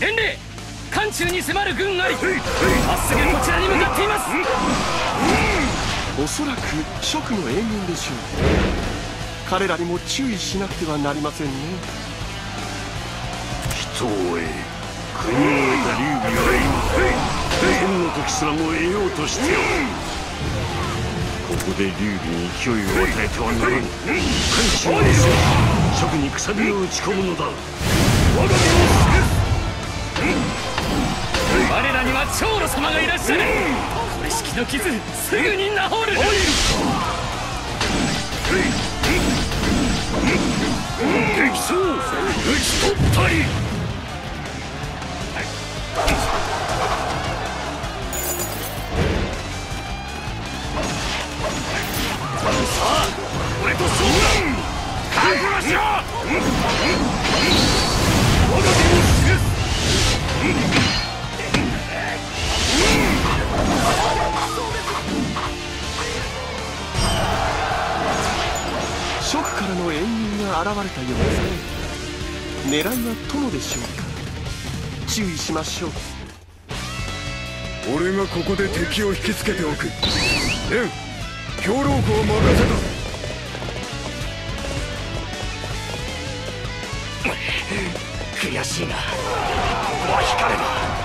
伝令艦中に迫る軍あり。まっすぐこちらに向かっています。おそらく職の援軍でしょう。彼らにも注意しなくてはなりませんね。人を追え国を得た劉備は今天の時すらも得ようとしておる。ここで劉備に勢いを与えてはならぬ。艦首を見せ職にくさびを打ち込むのだ。我が身を我らには長老様がいらっしゃる。これ式の傷すぐに治る。敵将討ち取ったり。さあ俺と勝負。だ覚悟しろ。我が身を蜀からの援軍が現れたようですね。狙いは殿でしょうか。注意しましょう。俺がここで敵を引きつけておく。蓮兵糧庫を任せた。悔しいな。ここは引かれば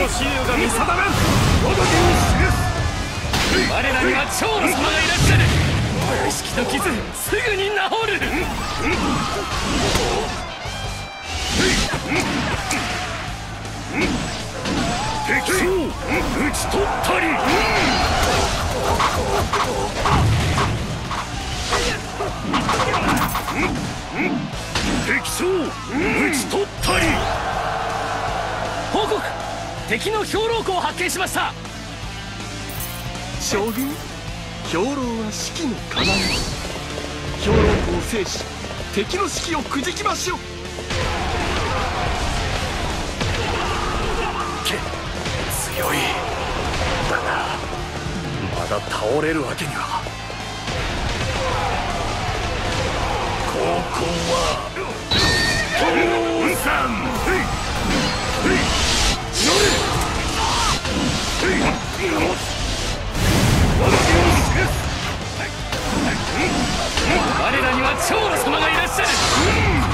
長州が見定めん。我が示す我らには長老様がいらっしゃる。意識の傷すぐに治る。敵将討ち取ったり。敵将討ち取ったり。敵の兵糧庫を発見しました。将軍兵糧は士気の要。兵糧庫を制し敵の士気をくじきましょう。け強い。だがまだ倒れるわけには。ここは父さんは長老様がいらっしゃる。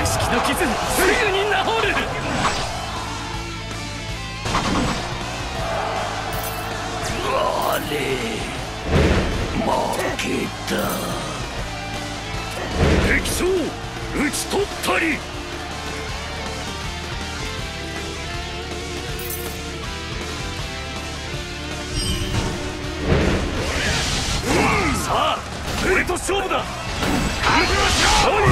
意識の傷すぐに治る。あれ負けた。敵将討ち取ったり。さあ俺と勝負だ覚悟しろ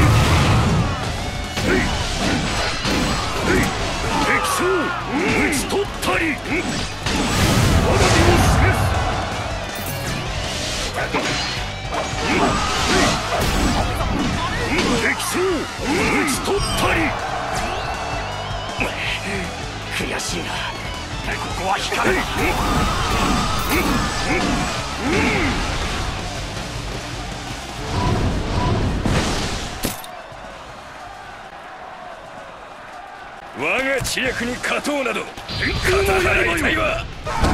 敵将討ち取っ悔しいなここは引か我が知略に勝とうなど肩払いたい